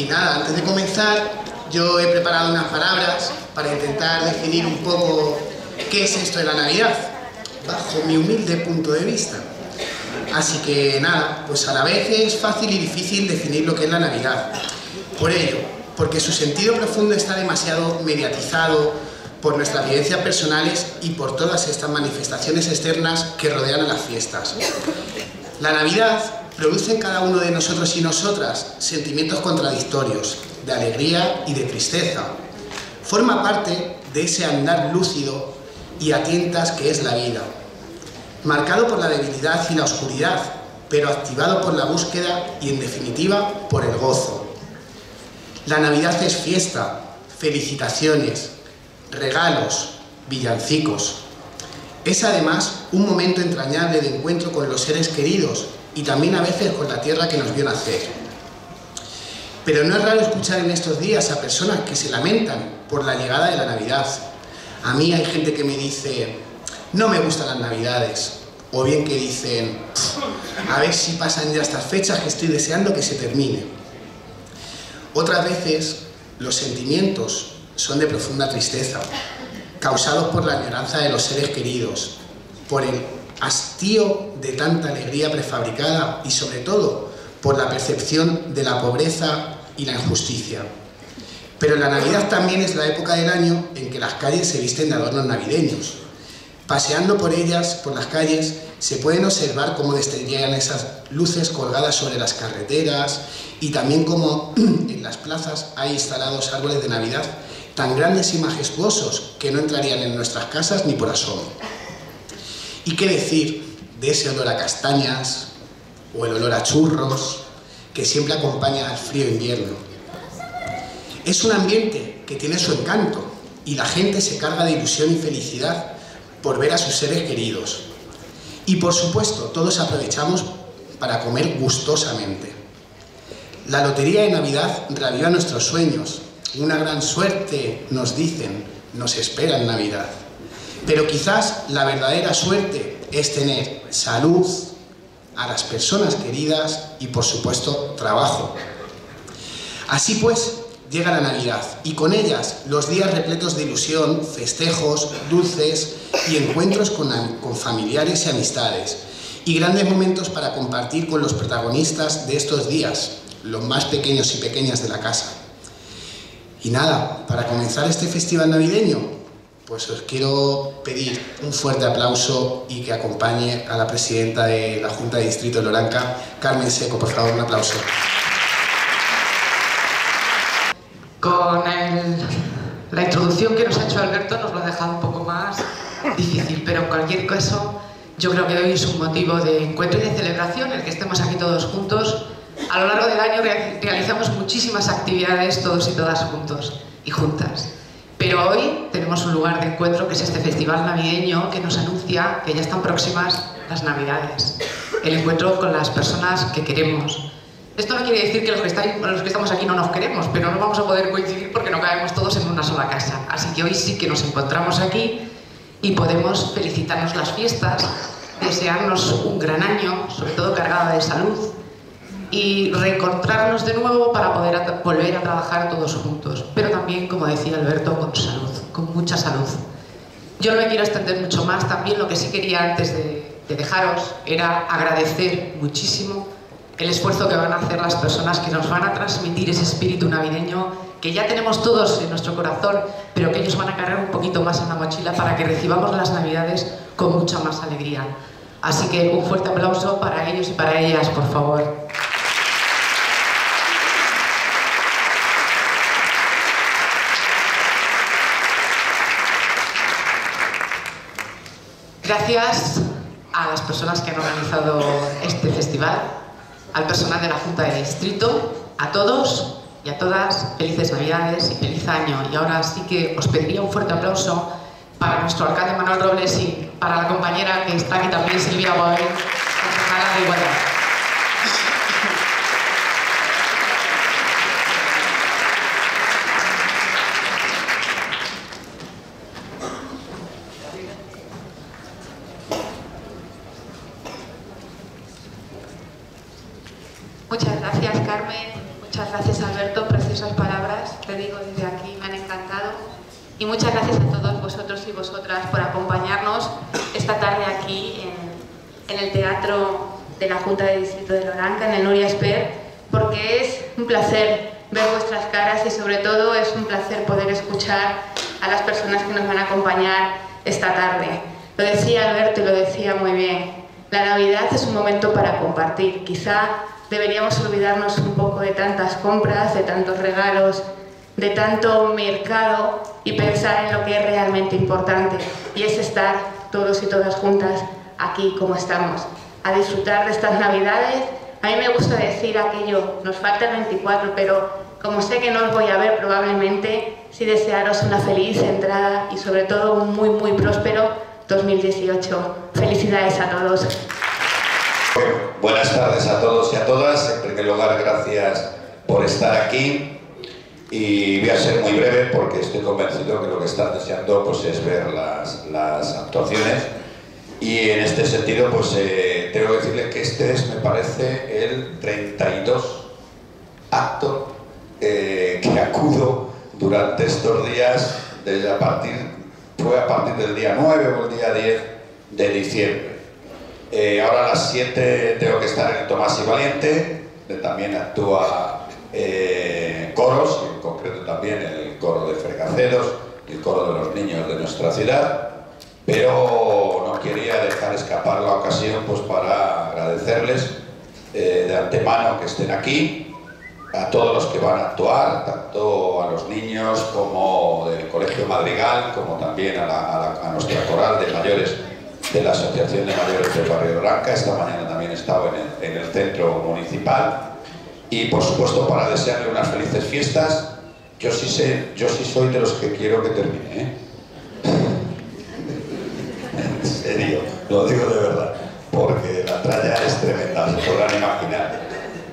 Y nada, antes de comenzar, yo he preparado unas palabras para intentar definir un poco qué es esto de la Navidad, bajo mi humilde punto de vista. Así que nada, pues a la vez es fácil y difícil definir lo que es la Navidad. Por ello, porque su sentido profundo está demasiado mediatizado por nuestras vivencias personales y por todas estas manifestaciones externas que rodean a las fiestas. La Navidad produce en cada uno de nosotros y nosotras sentimientos contradictorios, de alegría y de tristeza. Forma parte de ese andar lúcido y a tientas que es la vida, marcado por la debilidad y la oscuridad, pero activado por la búsqueda y en definitiva por el gozo. La Navidad es fiesta, felicitaciones, regalos, villancicos. Es además un momento entrañable de encuentro con los seres queridos y también a veces con la tierra que nos vio nacer. Pero no es raro escuchar en estos días a personas que se lamentan por la llegada de la Navidad. A mí hay gente que me dice, no me gustan las Navidades, o bien que dicen, a ver si pasan ya estas fechas que estoy deseando que se termine. Otras veces los sentimientos son de profunda tristeza, causados por la añoranza de los seres queridos, por el hastío de tanta alegría prefabricada y sobre todo por la percepción de la pobreza y la injusticia. Pero la Navidad también es la época del año en que las calles se visten de adornos navideños. Paseando por ellas, por las calles, se pueden observar cómo destellan esas luces colgadas sobre las carreteras y también cómo en las plazas hay instalados árboles de Navidad tan grandes y majestuosos que no entrarían en nuestras casas ni por asomo. ¿Y qué decir de ese olor a castañas o el olor a churros que siempre acompaña al frío invierno? Es un ambiente que tiene su encanto y la gente se carga de ilusión y felicidad por ver a sus seres queridos. Y por supuesto, todos aprovechamos para comer gustosamente. La lotería de Navidad reaviva nuestros sueños. Una gran suerte, nos dicen, nos espera en Navidad. Pero quizás la verdadera suerte es tener salud, a las personas queridas y por supuesto trabajo. Así pues, llega la Navidad y con ellas los días repletos de ilusión, festejos, dulces y encuentros con, con, familiares y amistades y grandes momentos para compartir con los protagonistas de estos días, los más pequeños y pequeñas de la casa. Y nada, para comenzar este festival navideño, pues os quiero pedir un fuerte aplauso y que acompañe a la presidenta de la Junta de Distrito de Loranca, Carmen Seco, por favor, un aplauso. Con la introducción que nos ha hecho Alberto nos lo ha dejado un poco más difícil, pero en cualquier caso yo creo que hoy es un motivo de encuentro y de celebración el que estemos aquí todos juntos. A lo largo del año realizamos muchísimas actividades todos y todas juntos y juntas. Pero hoy tenemos un lugar de encuentro que es este festival navideño que nos anuncia que ya están próximas las navidades. El encuentro con las personas que queremos. Esto no quiere decir que los que, estamos aquí no nos queremos, pero no vamos a poder coincidir porque no cabemos todos en una sola casa. Así que hoy sí que nos encontramos aquí y podemos felicitarnos las fiestas, desearnos un gran año, sobre todo cargado de salud, y reencontrarnos de nuevo para poder a, volver a trabajar todos juntos, pero también, como decía Alberto, con salud, con mucha salud. Yo no me quiero extender mucho más, también lo que sí quería antes de, de dejaros era agradecer muchísimo el esfuerzo que van a hacer las personas que nos van a transmitir ese espíritu navideño que ya tenemos todos en nuestro corazón, pero que ellos van a cargar un poquito más en la mochila para que recibamos las navidades con mucha más alegría. Así que un fuerte aplauso para ellos y para ellas, por favor. Gracias a las personas que han organizado este festival, al personal de la Junta de Distrito, a todos y a todas, felices Navidades y feliz año. Y ahora sí que os pediría un fuerte aplauso para nuestro alcalde Manuel Robles y para la compañera que está aquí también, Silvia Boy, concejala de Igualdad. Muchas gracias, Carmen. Muchas gracias Alberto, preciosas palabras, te digo desde aquí, me han encantado. Y muchas gracias a todos vosotros y vosotras por acompañarnos esta tarde aquí en, el Teatro de la Junta de Distrito de Loranca, en el Nuria Esper, porque es un placer ver vuestras caras y sobre todo es un placer poder escuchar a las personas que nos van a acompañar esta tarde. Lo decía Alberto y lo decía muy bien, la Navidad es un momento para compartir. Quizá deberíamos olvidarnos un poco de tantas compras, de tantos regalos, de tanto mercado y pensar en lo que es realmente importante y es estar todos y todas juntas aquí como estamos, a disfrutar de estas Navidades. A mí me gusta decir aquello, nos falta el 24, pero como sé que no os voy a ver probablemente, sí desearos una feliz entrada y sobre todo un muy muy próspero 2018. Felicidades a todos. buenas tardes a todos y a todas. En primer lugar, gracias por estar aquí. Y voy a ser muy breve porque estoy convencido que lo que están deseando pues, es ver las, las actuaciones. Y en este sentido, pues eh, tengo que decirles que este es, me parece, el 32 acto eh, que acudo durante estos días, desde a partir, fue a partir del día 9 o el día 10 de diciembre. Eh, ahora a las 7 tengo que estar en Tomás y Valiente, también actúa coros, concreto también el coro de Fregaceros, el coro de los niños de nuestra ciudad, pero no quería dejar escapar la ocasión pues, para agradecerles de antemano que estén aquí, a todos los que van a actuar, tanto a los niños como del Colegio Madrigal, como también a, nuestra coral de mayores de la Asociación de Mayores del Barrio Blanca. Esta mañana también he estado en el, centro municipal. Y por supuesto para desearle unas felices fiestas. Yo sí, soy de los que quiero que termine. ¿eh? en serio, lo digo de verdad, porque la tralla es tremenda, se podrán imaginar.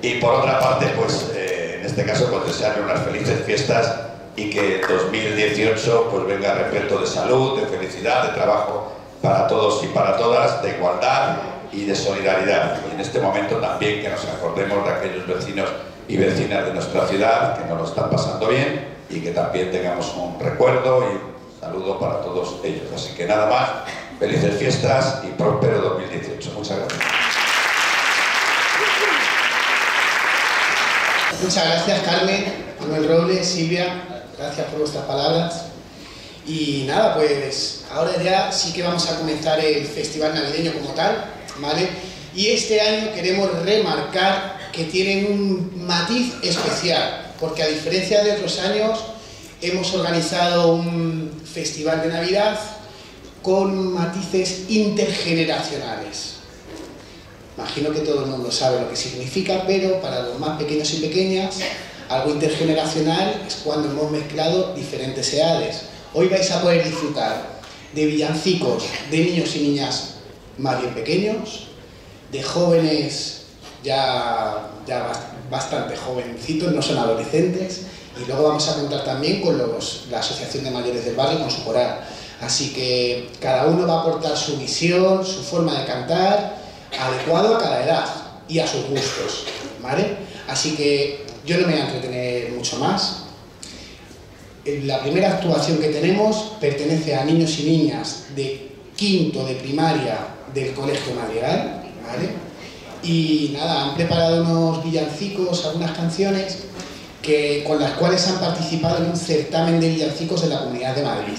Y por otra parte, pues en este caso pues desearle unas felices fiestas y que 2018 pues venga repleto de salud, de felicidad, de trabajo para todos y para todas, de igualdad y de solidaridad. Y en este momento también que nos acordemos de aquellos vecinos y vecinas de nuestra ciudad que nos lo están pasando bien y que también tengamos un recuerdo y saludo para todos ellos. Así que nada más, felices fiestas y próspero 2018. Muchas gracias. Muchas gracias Carmen, Manuel Robles, Silvia, gracias por vuestras palabras. Y nada, pues ahora ya sí que vamos a comenzar el festival navideño como tal, ¿vale? Y este año queremos remarcar que tienen un matiz especial, porque a diferencia de otros años hemos organizado un festival de Navidad con matices intergeneracionales. Imagino que todo el mundo sabe lo que significa, pero para los más pequeños y pequeñas, algo intergeneracional es cuando hemos mezclado diferentes edades. Hoy vais a poder disfrutar de villancicos de niños y niñas más bien pequeños, de jóvenes ya, ya bastante jovencitos, no son adolescentes, y luego vamos a contar también con los, la Asociación de Mayores del Barrio, con su coral. Así que cada uno va a aportar su visión, su forma de cantar adecuado a cada edad y a sus gustos, ¿vale? Así que yo no me voy a entretener mucho más. La primera actuación que tenemos pertenece a niños y niñas de quinto de primaria del Colegio Madrigal, ¿vale? Y nada, han preparado unos villancicos, algunas canciones que, con las cuales han participado en un certamen de villancicos de la Comunidad de Madrid.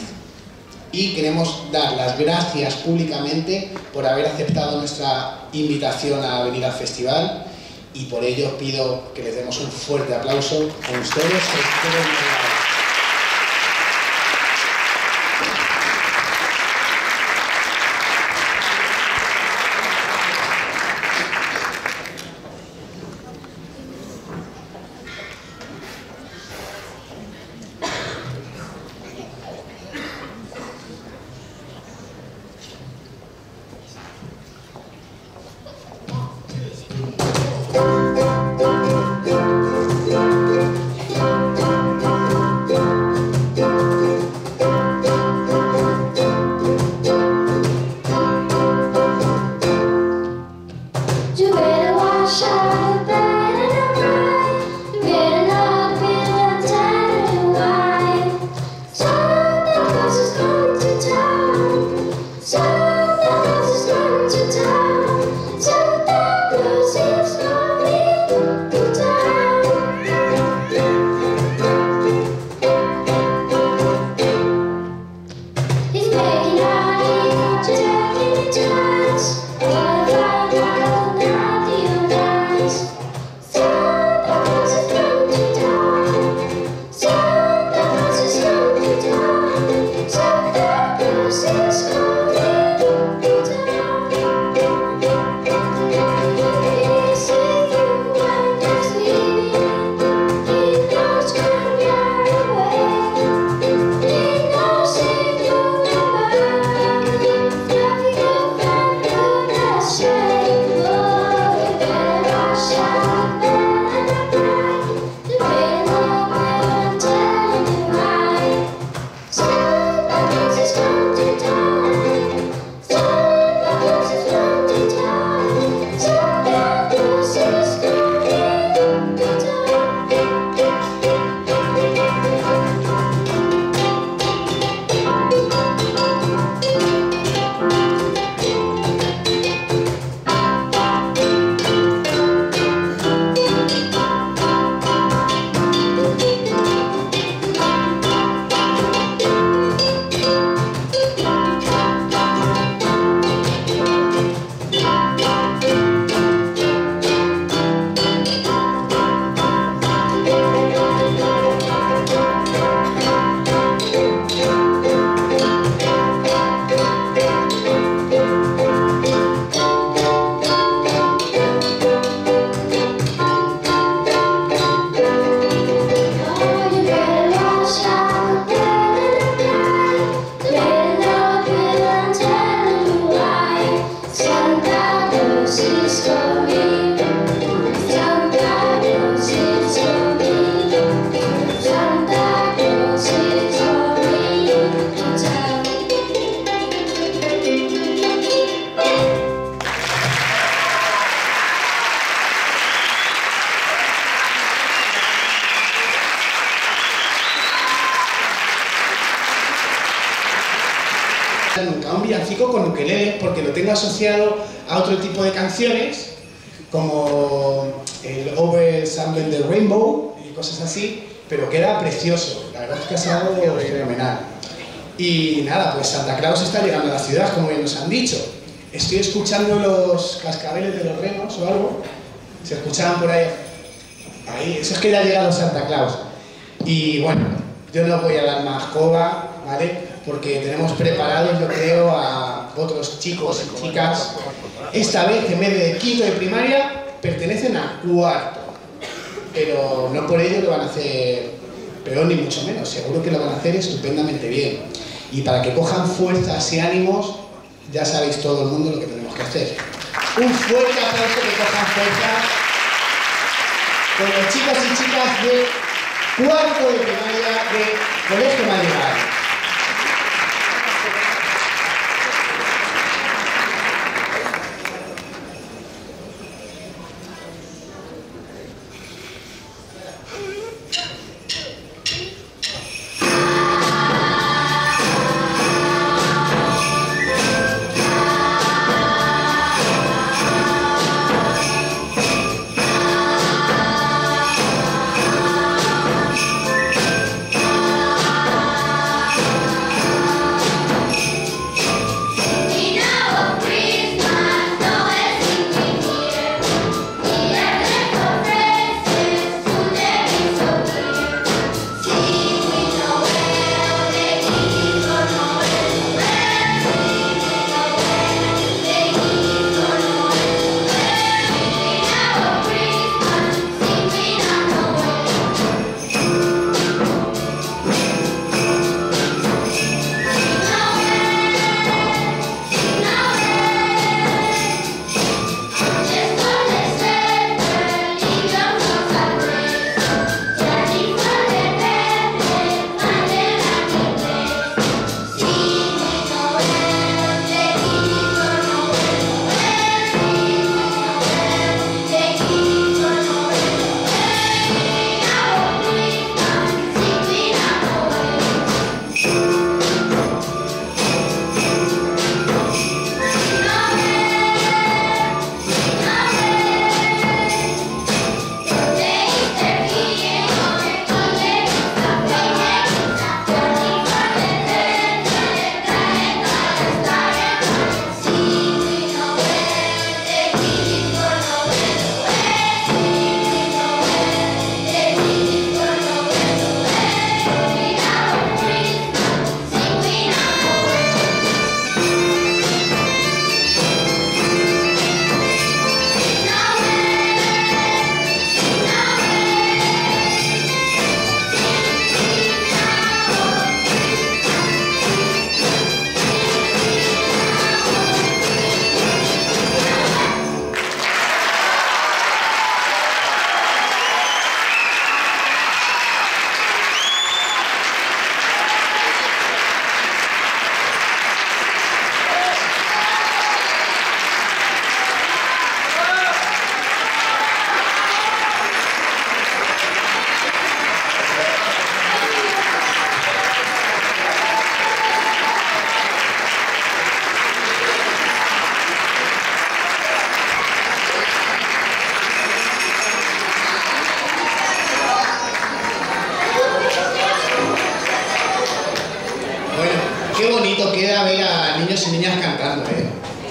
Y queremos dar las gracias públicamente por haber aceptado nuestra invitación a venir al festival. Y por ello pido que les demos un fuerte aplauso con ustedes. Canciones como el Over Sample the Rainbow y cosas así, pero queda precioso, la verdad es que ha sido fenomenal. Y nada, pues Santa Claus está llegando a la ciudad, como bien nos han dicho. Estoy escuchando los cascabeles de los remos o algo, se escuchaban por ahí. Ahí, eso es que ya ha llegado Santa Claus. Y bueno, yo no voy a dar más coba, ¿vale? porque tenemos preparados, yo creo, a otros chicos y chicas. Esta vez, en vez de quinto de primaria, pertenecen a cuarto. Pero no por ello lo van a hacer peor ni mucho menos. Seguro que lo van a hacer estupendamente bien. Y para que cojan fuerzas y ánimos, ya sabéis todo el mundo lo que tenemos que hacer. Un fuerte aplauso que cojan fuerza con los chicos y chicas de cuarto de primaria de Colegio Madrigal.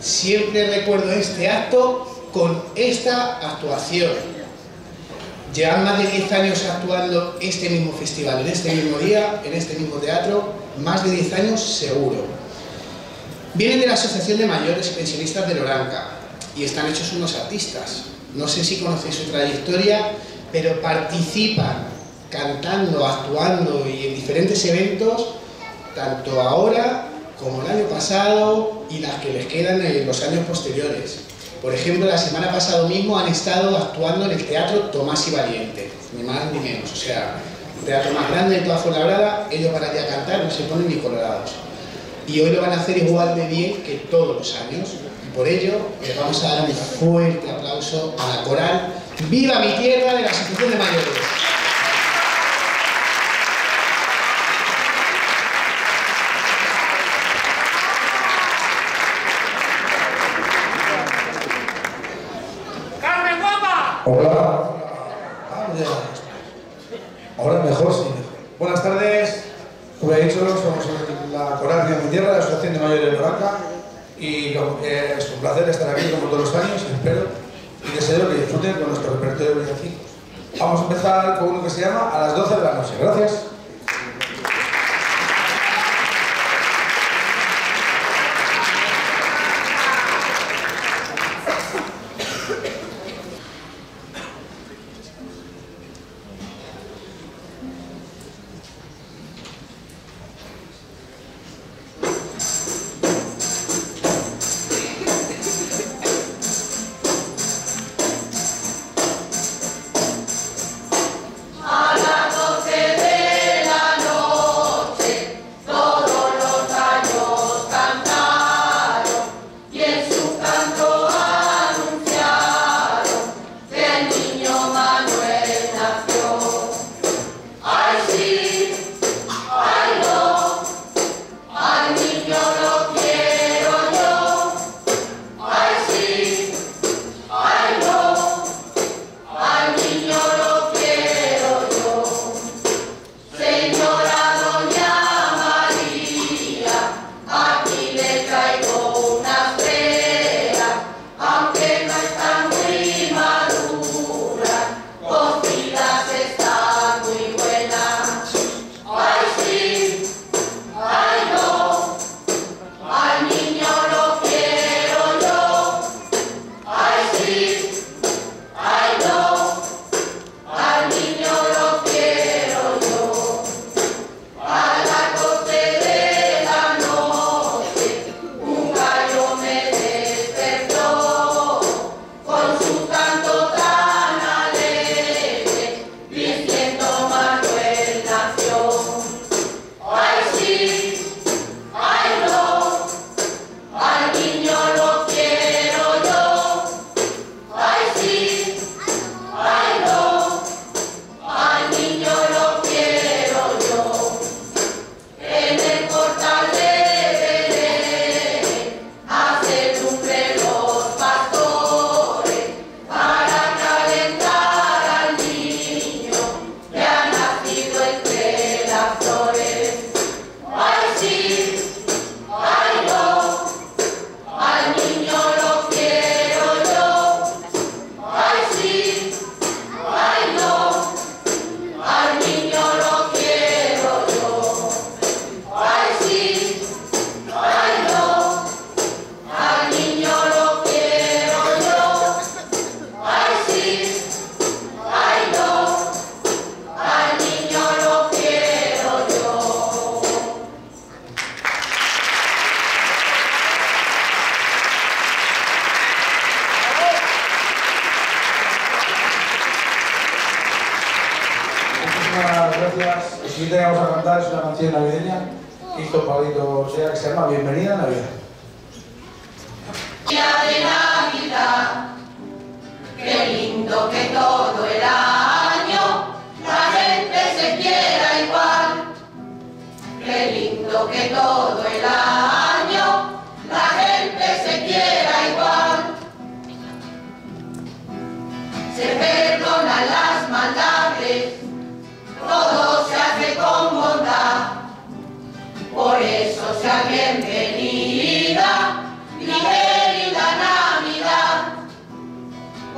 siempre recuerdo este acto con esta actuación. Llevan más de 10 años actuando este mismo festival, en este mismo día, en este mismo teatro, más de 10 años seguro. Vienen de la Asociación de Mayores y Pensionistas de Loranca y están hechos unos artistas. no sé si conocéis su trayectoria, pero participan cantando, actuando y en diferentes eventos, tanto ahora como el año pasado y las que les quedan en los años posteriores. Por ejemplo, la semana pasada mismo han estado actuando en el Teatro Tomás y Valiente, ni más ni menos, o sea, el teatro más grande de toda Fuenlabrada, ellos van allí a cantar, no se ponen ni colorados. Y hoy lo van a hacer igual de bien que todos los años. Y por ello, les vamos a dar un fuerte aplauso a la coral Viva mi tierra de la Asociación de Mayores. ¡Carmen Guapa! Hola. Ahora mejor, sí. Buenas tardes. Como he dicho, somos la Coral de mi Tierra, la Asociación de Mayores de Blanca. Y eh, es un placer estar aquí como todos los años, espero y deseo que disfruten con nuestro repertorio de villancicos. Vamos a empezar con uno que se llama A las 12 de la noche. Gracias.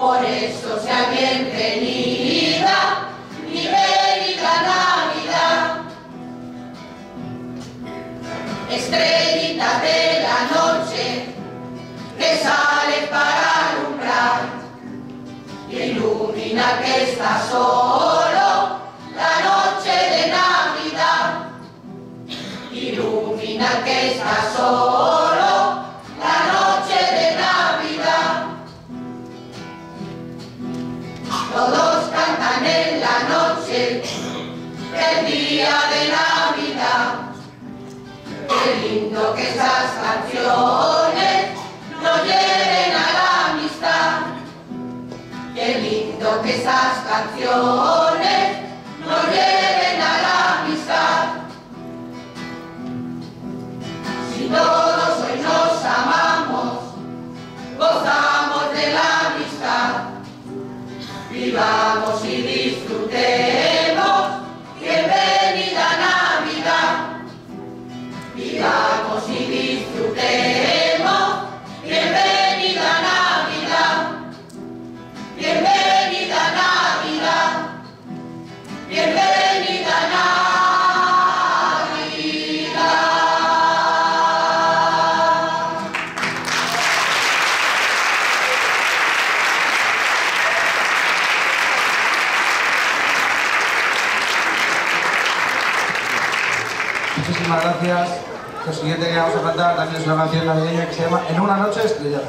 Por eso se sea bienvenida mi querida Navidad. Estrellita de la noche que sale para alumbrar ilumina que está solo la noche de Navidad. Ilumina que está solo. Siento que esas canciones nos lleven a la amistad. Qué lindo que esas canciones. vamos a cantar también es una canción navideña que se llama En una noche estrellada.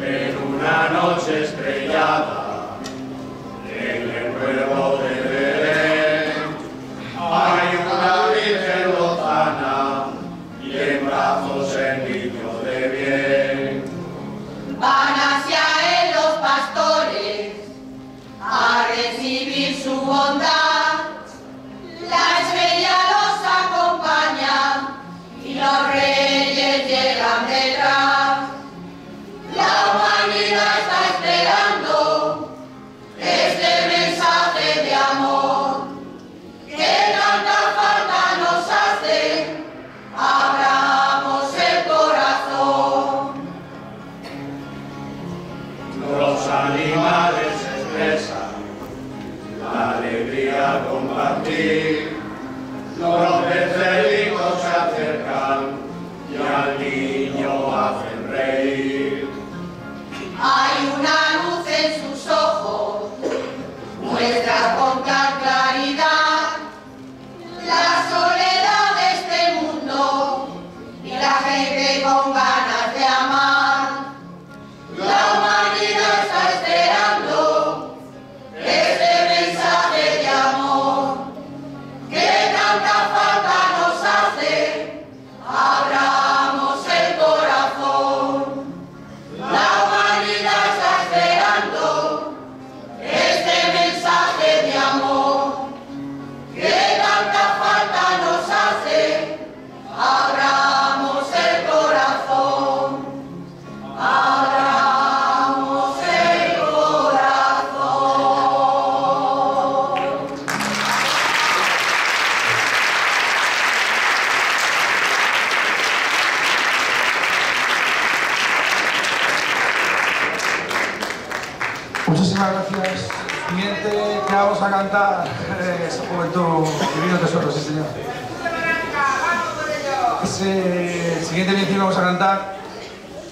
En una noche estrellada, en el pueblo de Belén, hay una virgen lozana y en brazos en mi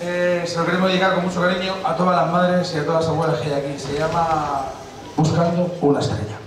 Eh, se lo queremos dedicar con mucho cariño a todas las madres y a todas las abuelas que hay aquí. Se llama Buscando una estrella.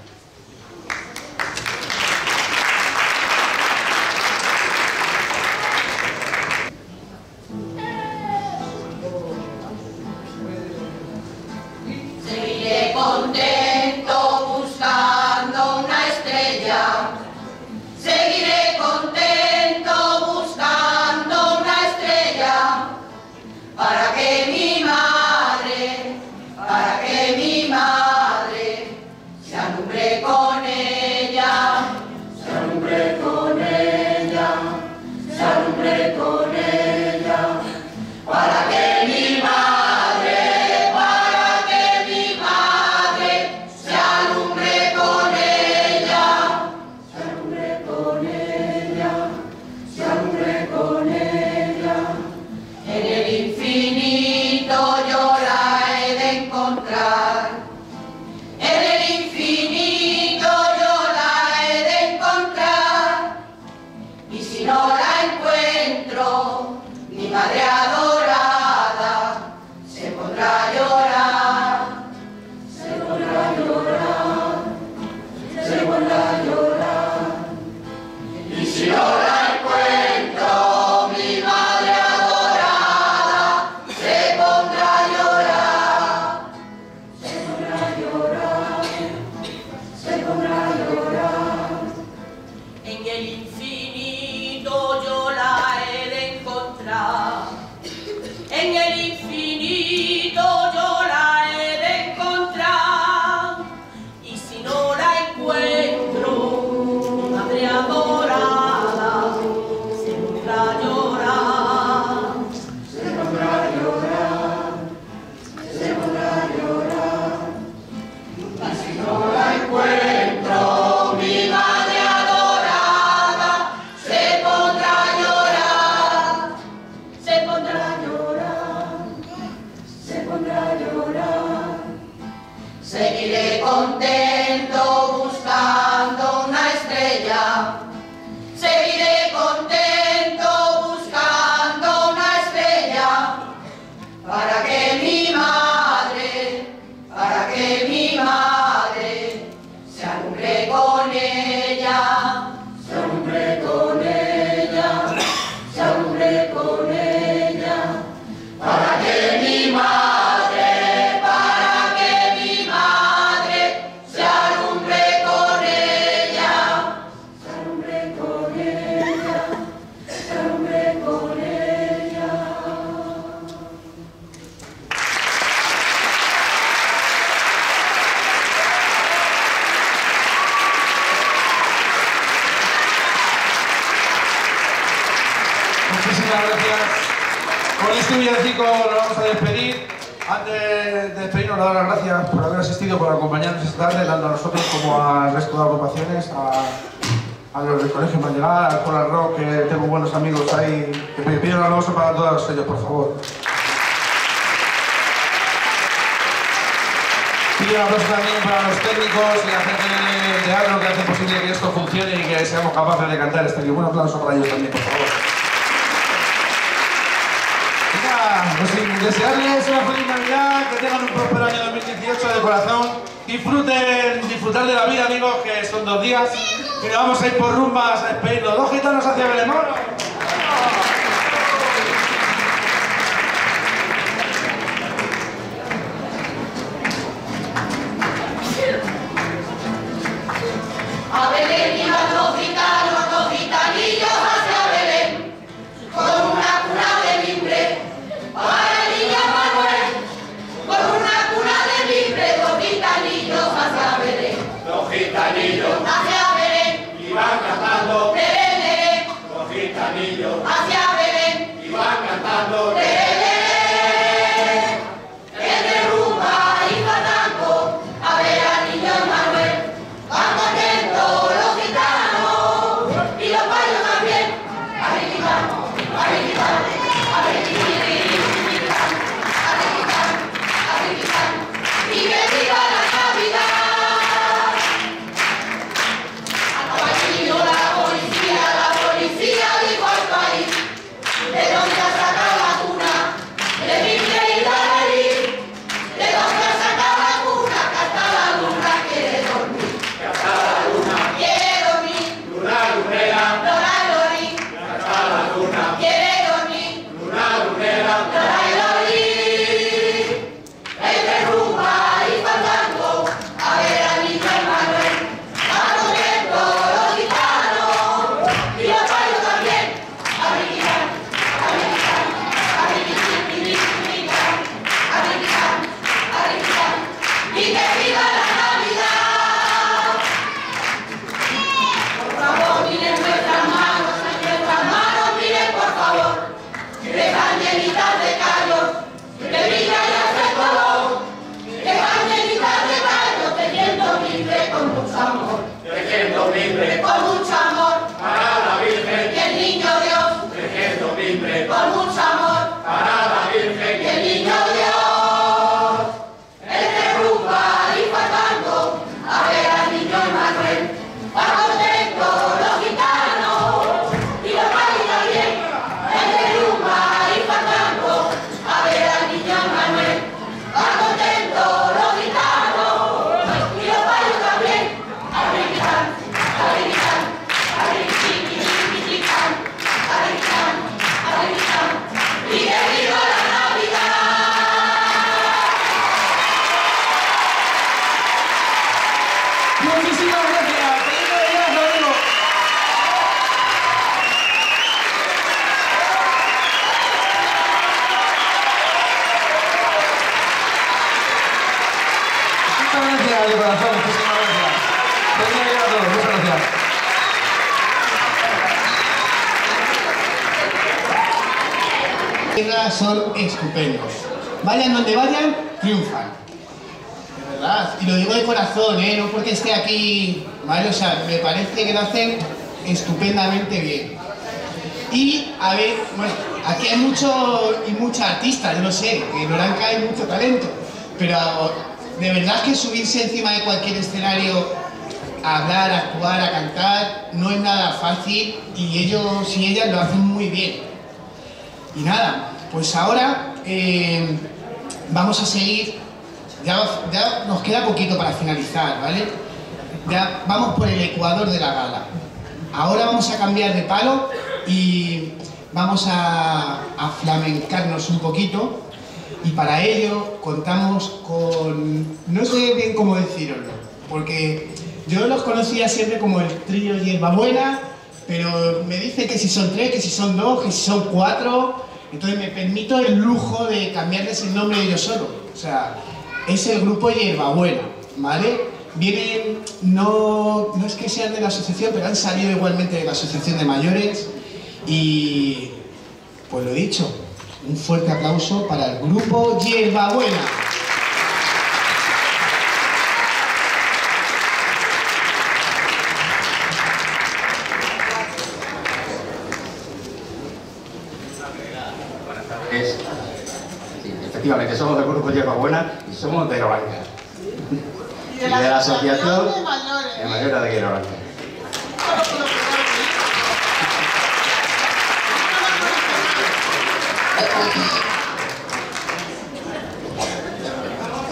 Vayan donde vayan, triunfan. De verdad, y lo digo de corazón, ¿eh? no porque esté aquí, ¿vale? O sea, me parece que lo hacen estupendamente bien. Y, a ver, bueno, aquí hay muchos y muchas artistas, yo lo sé, que en Oranca hay mucho talento, pero de verdad que subirse encima de cualquier escenario a hablar, a actuar, a cantar, no es nada fácil y ellos y ellas lo hacen muy bien. Y nada, pues ahora eh, vamos a seguir, ya, ya nos queda poquito para finalizar, ¿vale? Ya vamos por el ecuador de la gala. Ahora vamos a cambiar de palo y vamos a, a flamencarnos un poquito y para ello contamos con, no sé bien cómo decirlo, porque yo los conocía siempre como el trío Hierbabuena, pero me dice que si son tres, que si son dos, que si son cuatro, entonces me permito el lujo de cambiarles el nombre yo solo. O sea, es el grupo Hierbabuena, ¿vale? Vienen, no, no es que sean de la asociación, pero han salido igualmente de la asociación de mayores y, pues lo dicho, un fuerte aplauso para el grupo Hierbabuena. Es, sí, efectivamente, somos del grupo Hierba Buena y somos de Oranca. Y de la, asociación de mayores. de mayores de.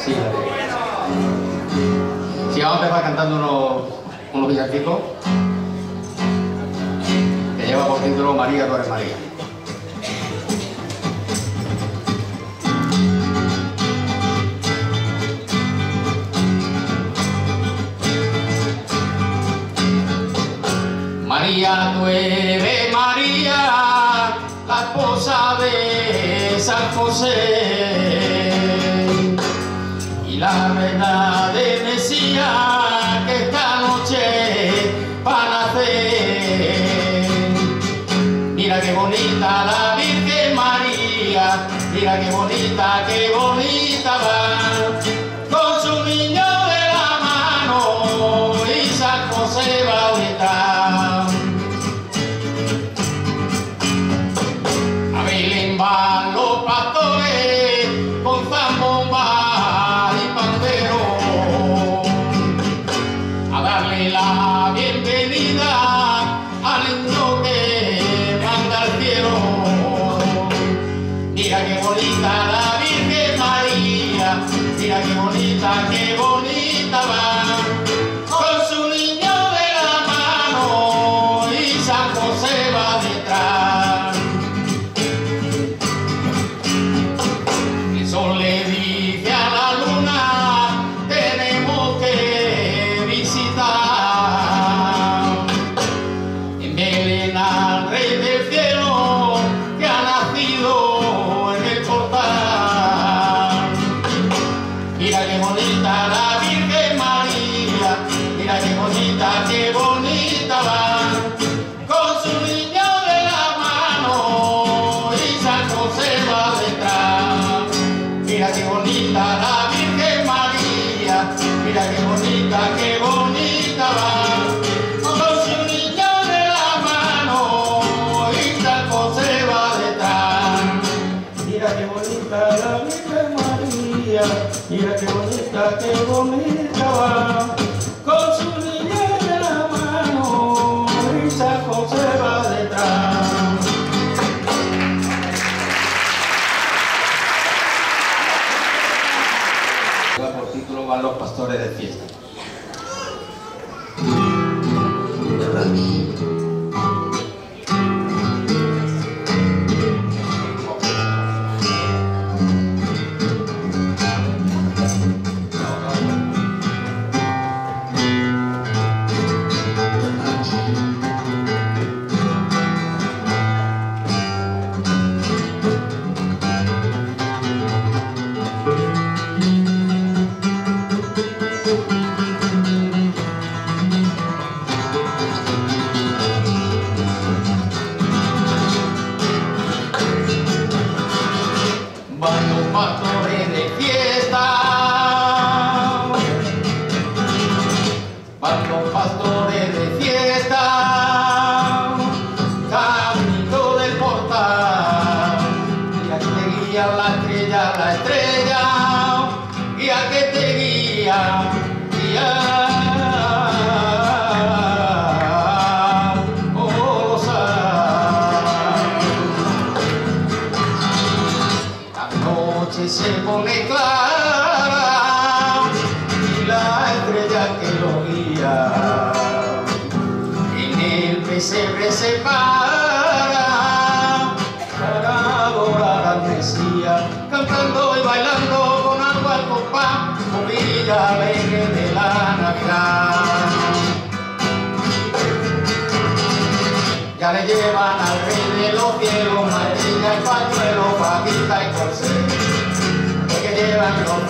Sí, sí, vamos a empezar cantando unos, unos villancicos que lleva por título María, tú eres María. María, tú eres María, la esposa de San José. Y la reina de Mesías José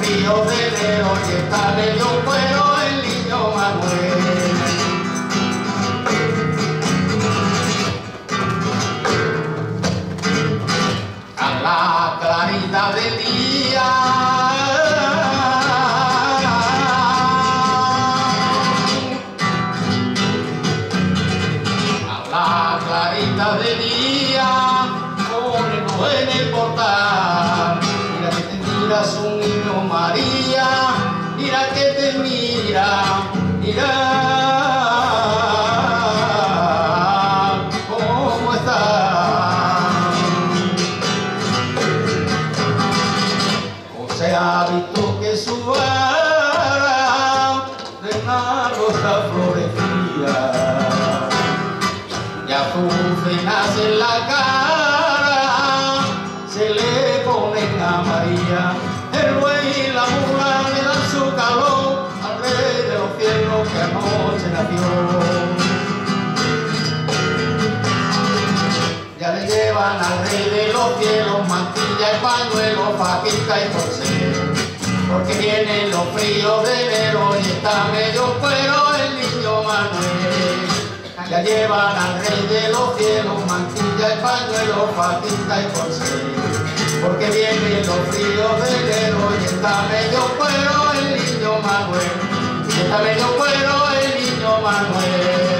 fríos de enero y está medio cuero el niño Manuel. a la clarita del día. Le llevan al rey de los cielos mantilla y pañuelo, fajita y corsé. Porque vienen los fríos de enero y está medio cuero el niño Manuel. Ya llevan al rey de los cielos mantilla y pañuelo, fajita y corsé. Porque vienen los fríos de enero y está medio cuero el niño Manuel. Y está medio cuero el niño Manuel.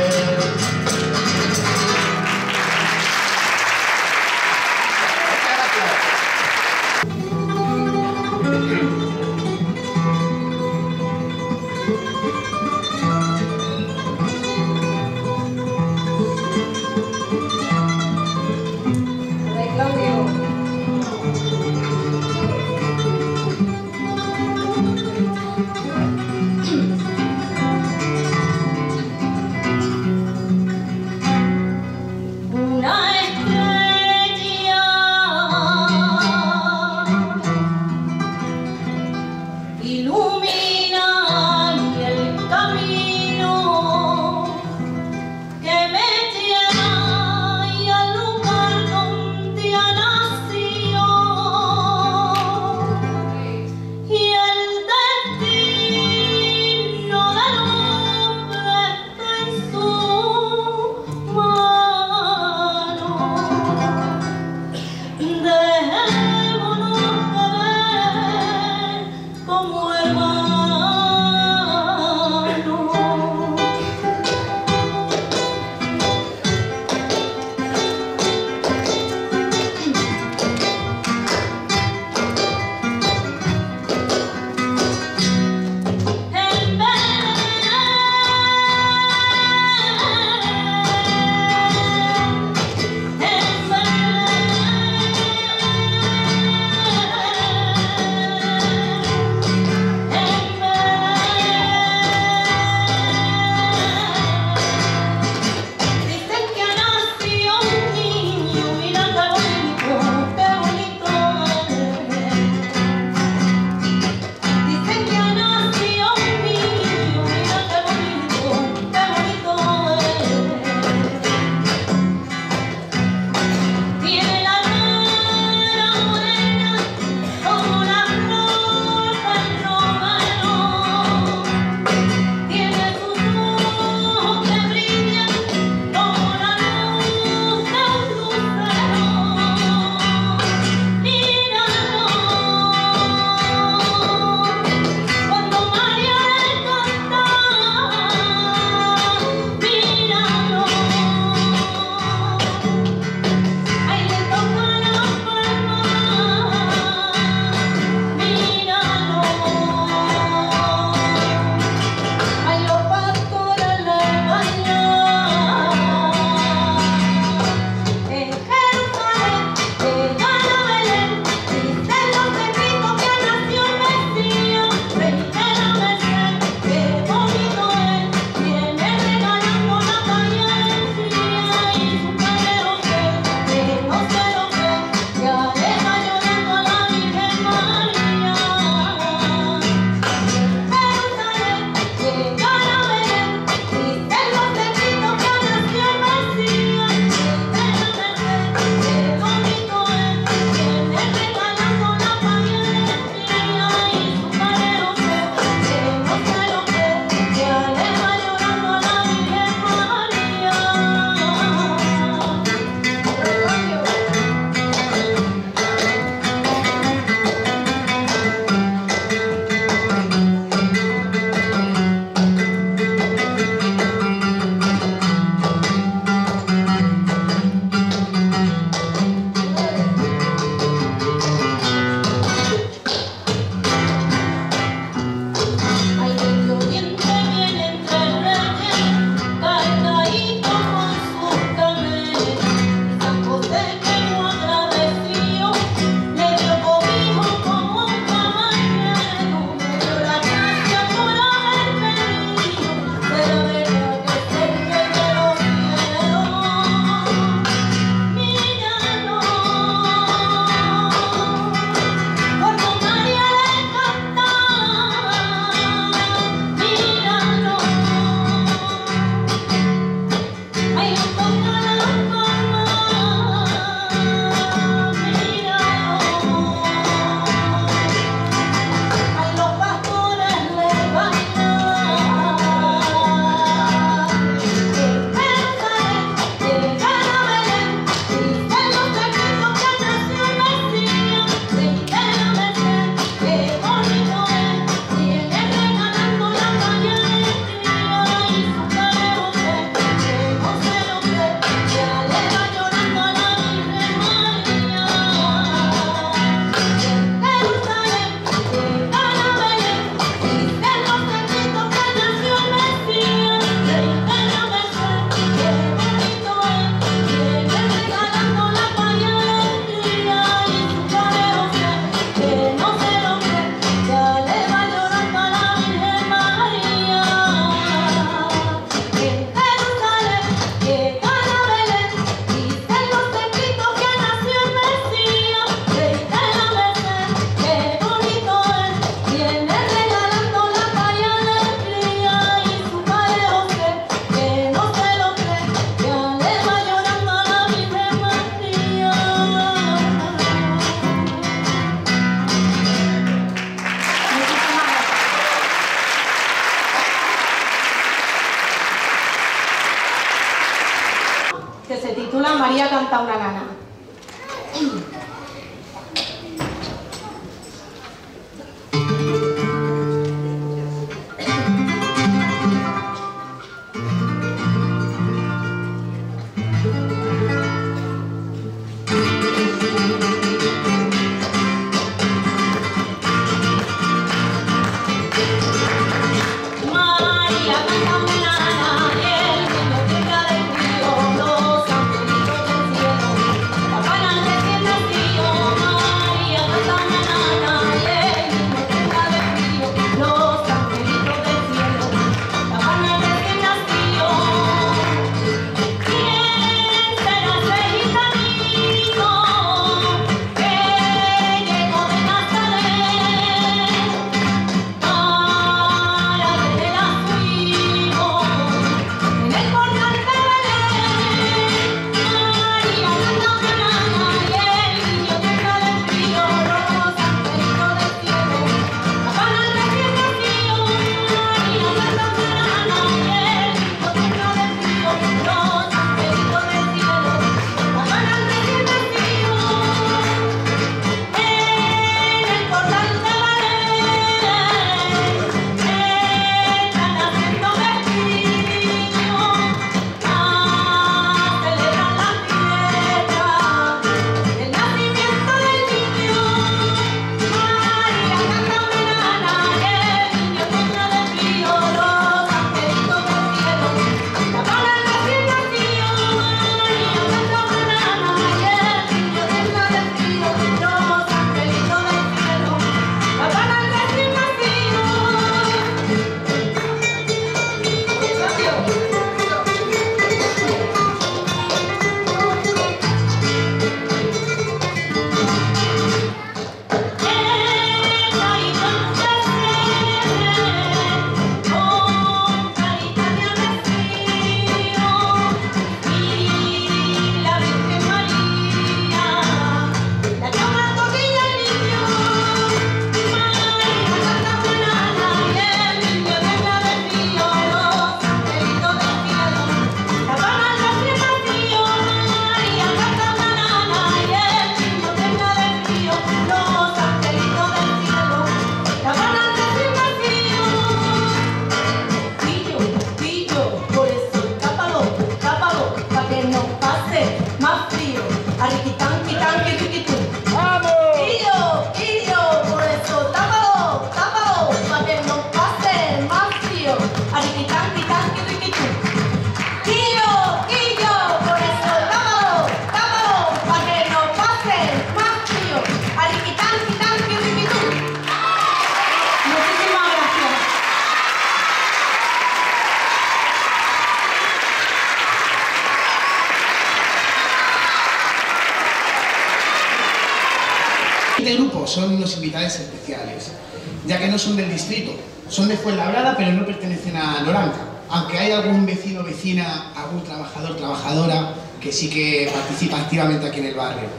Sí que participa activamente aquí en el barrio.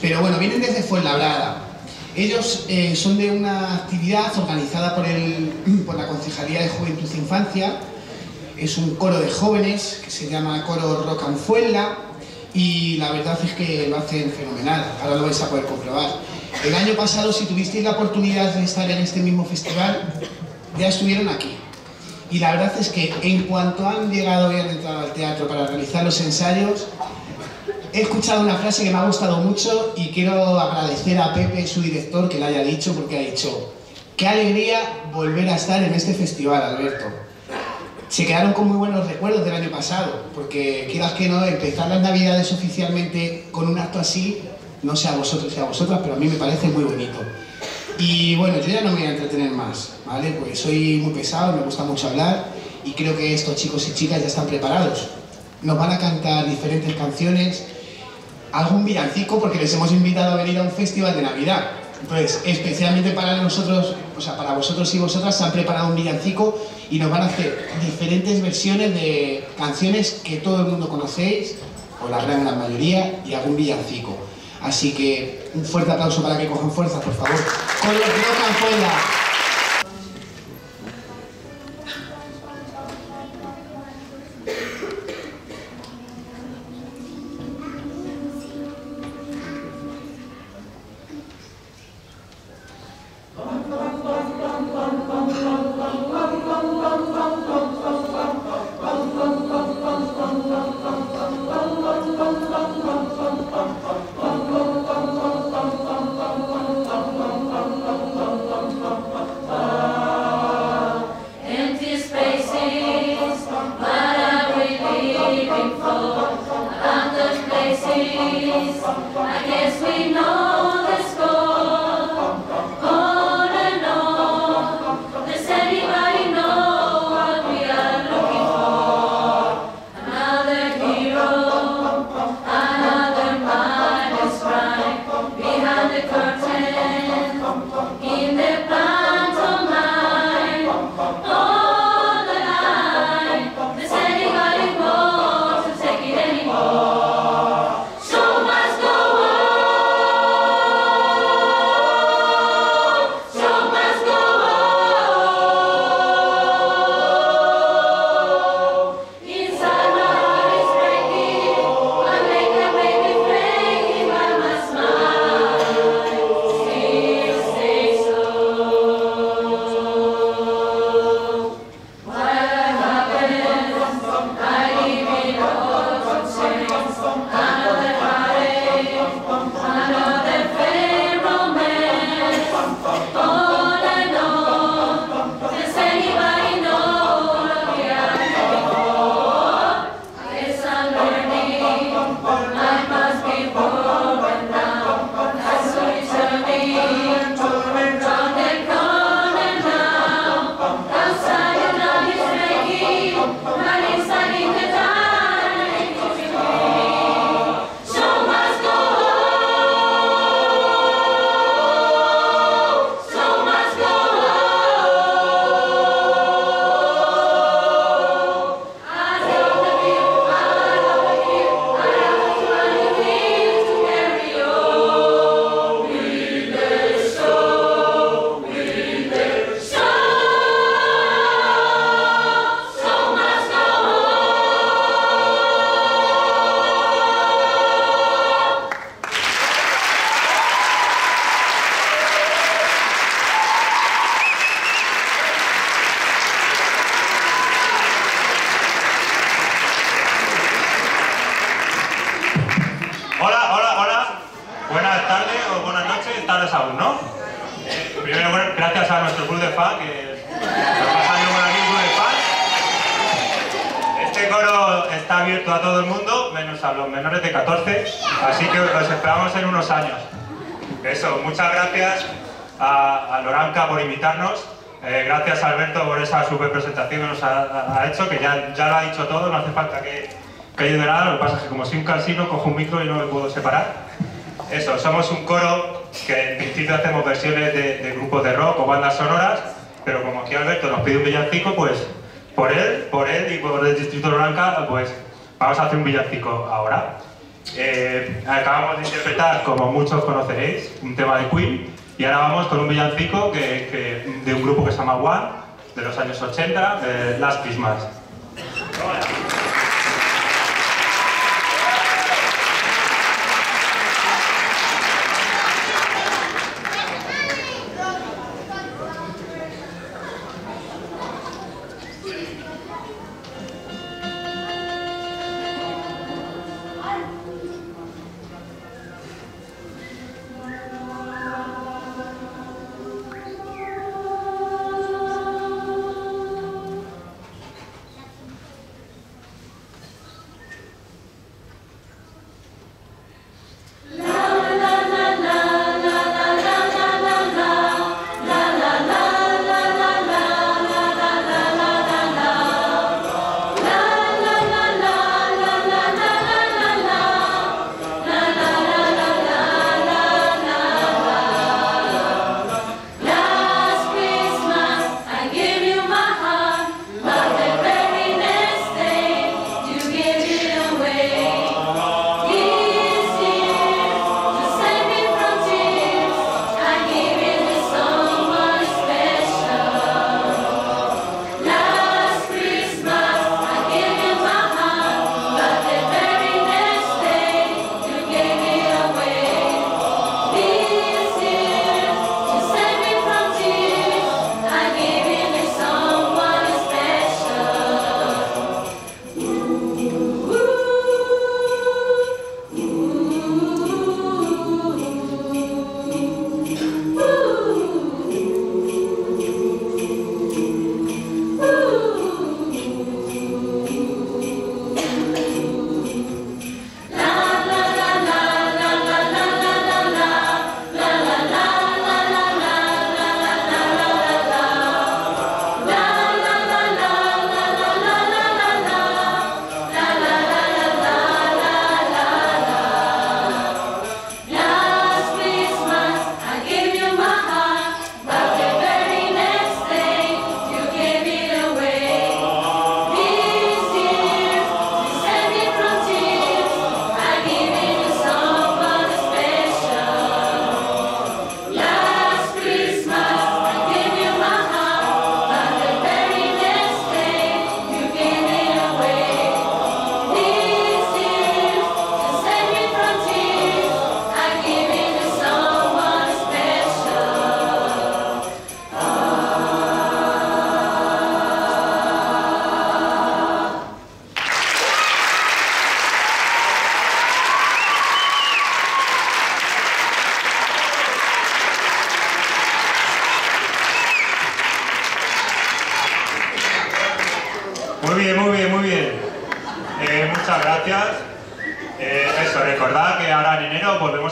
Pero bueno, vienen desde Fuenlabrada. Ellos eh, son de una actividad organizada por, el, por la Concejalía de Juventud e Infancia, es un coro de jóvenes que se llama Coro Rock and Fuenla y la verdad es que lo hacen fenomenal, ahora lo vais a poder comprobar. El año pasado, si tuvisteis la oportunidad de estar en este mismo festival, ya estuvieron aquí. Y la verdad es que en cuanto han llegado y han entrado al teatro para realizar los ensayos, he escuchado una frase que me ha gustado mucho y quiero agradecer a Pepe, su director, que la haya dicho, porque ha dicho, qué alegría volver a estar en este festival, Alberto se quedaron con muy buenos recuerdos del año pasado, porque quieras que no, empezar las navidades oficialmente con un acto así, no sé a vosotros y a vosotras, pero a mí me parece muy bonito. Y bueno, yo ya no me voy a entretener más, ¿vale? Porque soy muy pesado, me gusta mucho hablar y creo que estos chicos y chicas ya están preparados. Nos van a cantar diferentes canciones, algún villancico, porque les hemos invitado a venir a un festival de Navidad. Entonces, especialmente para nosotros, o sea, para vosotros y vosotras, se han preparado un villancico y nos van a hacer diferentes versiones de canciones que todo el mundo conocéis, o la gran la mayoría, y algún villancico. Así que un fuerte aplauso para que cojan fuerza, por favor. Con los. Tardes aún, ¿no? Eh, primero, bueno, gracias a nuestro club de fan, que nos ha salido por aquí un club de fan. Este coro está abierto a todo el mundo, menos a los menores de 14, así que los esperamos en unos años. Eso, muchas gracias a, a Loranca por invitarnos. Eh, gracias Alberto por esa super presentación que nos ha, ha hecho, que ya, ya lo ha dicho todo, no hace falta que, que ayude nada, lo que pasa es que como soy un cansino, cojo un micro y no me puedo separar. Eso, somos un coro que en principio hacemos versiones de, de grupos de rock o bandas sonoras, pero como aquí Alberto nos pide un villancico, pues por él, por él y por el Distrito Blanca, pues vamos a hacer un villancico ahora. Eh, acabamos de interpretar, como muchos conoceréis, un tema de Queen y ahora vamos con un villancico que, que- de un grupo que se llama One, de los años 80, eh, Last Christmas.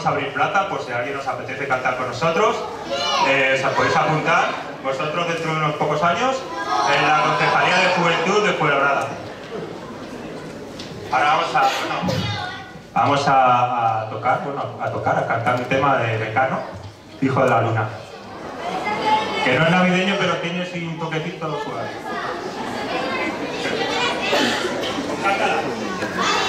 Abrir plaza por si alguien os apetece cantar con nosotros. Eh, os podéis apuntar vosotros dentro de unos pocos años en la Concejalía de Juventud de Fuenlabrada. Ahora vamos a, vamos a, tocar, bueno, a tocar, a cantar un tema de Mecano, Hijo de la Luna. Que no es navideño, pero tiene sí un toquecito suave. Cántala.